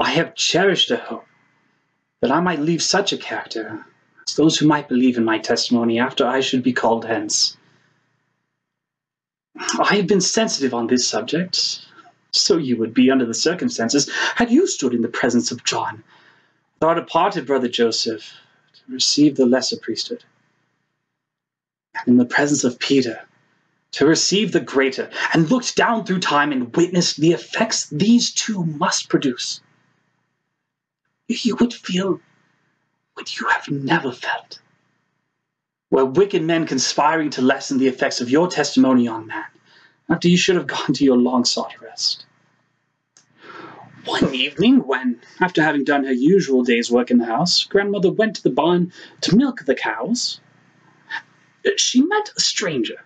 I have cherished a hope that I might leave such a character as those who might believe in my testimony after I should be called hence. I have been sensitive on this subject, so you would be under the circumstances had you stood in the presence of John, our departed brother Joseph, to receive the lesser priesthood, and in the presence of Peter, to receive the greater, and looked down through time and witnessed the effects these two must produce. You would feel what you have never felt. Were wicked men conspiring to lessen the effects of your testimony on man, after you should have gone to your long sought rest. One evening, when, after having done her usual day's work in the house, grandmother went to the barn to milk the cows, she met a stranger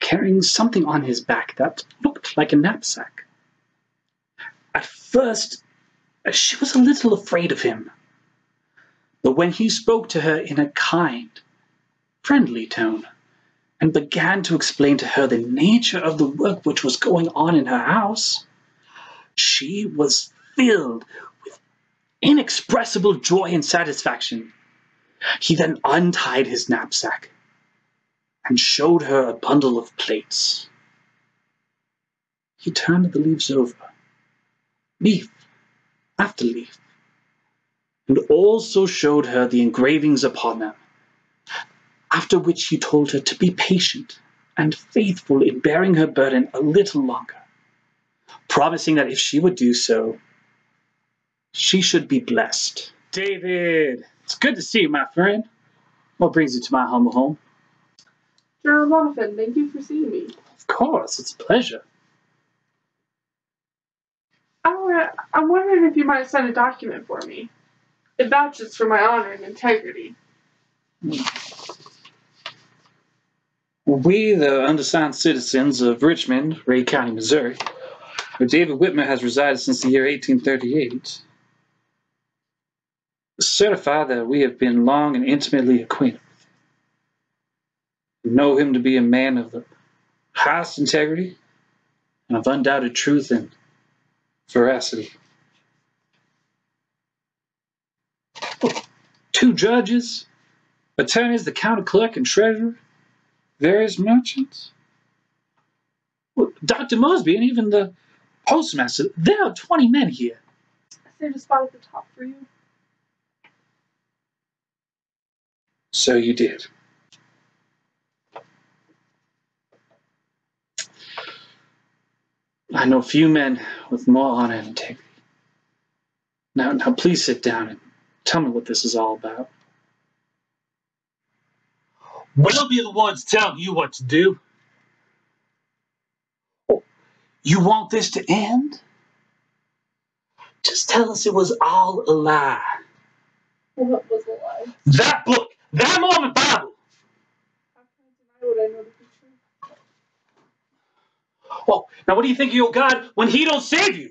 carrying something on his back that looked like a knapsack. At first, she was a little afraid of him, but when he spoke to her in a kind, friendly tone, and began to explain to her the nature of the work which was going on in her house, she was filled with inexpressible joy and satisfaction. He then untied his knapsack and showed her a bundle of plates. He turned the leaves over, leaf after leaf, and also showed her the engravings upon them. After which he told her to be patient and faithful in bearing her burden a little longer, promising that if she would do so, she should be blessed. David, it's good to see you, my friend. What brings you to my humble home? General Doniphan, thank you for seeing me. Of course, it's a pleasure. I'm wondering if you might sign a document for me. It vouches for my honor and integrity. We, the undersigned citizens of Richmond, Ray County, Missouri, where David Whitmer has resided since the year 1838, certify that we have been long and intimately acquainted with him. Know him to be a man of the highest integrity and of undoubted truth and veracity. Two judges, attorneys, the county clerk and treasurer, various merchants. Well, Dr. Mosby and even the postmaster, there are 20 men here. I saved a spot at the top for you. So you did. I know few men with more honor and integrity. Now, now, please sit down and tell me what this is all about. We'll be the ones telling you what to do. Oh, you want this to end? Just tell us it was all a lie. What was a lie? That book, that Mormon Bible. How can I deny what I know to be true? Oh, now what do you think of your God when he don't save you?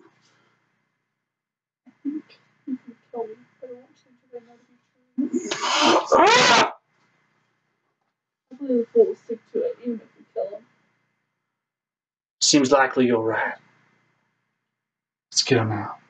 Seems likely you're right. Let's get him out.